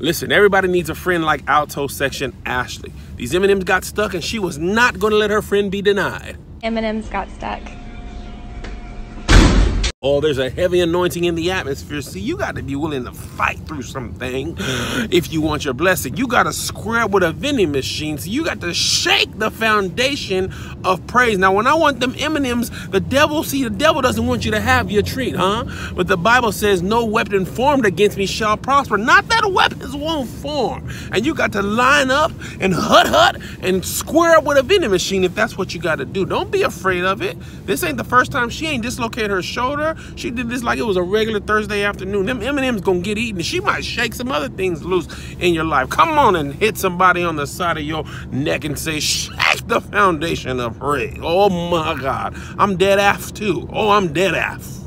Listen, everybody needs a friend like Alto Section Ashley. These M&Ms got stuck and she was not going to let her friend be denied. M&M's got stuck. Oh, there's a heavy anointing in the atmosphere. See, you got to be willing to fight through something if you want your blessing. You got to square with a vending machine. So you got to shake the foundation of praise. Now, when I want them M&Ms, the devil, see, the devil doesn't want you to have your treat, huh? But the Bible says, no weapon formed against me shall prosper. Not that weapons won't form. And you got to line up and hut hut and square up with a vending machine if that's what you got to do. Don't be afraid of it. This ain't the first time she ain't dislocated her shoulder she did this like it was a regular Thursday afternoon. Them M&M's gonna get eaten. She might shake some other things loose in your life. Come on and hit somebody on the side of your neck and say, shake the foundation of praise. Oh my God. I'm dead ass too. Oh, I'm dead af.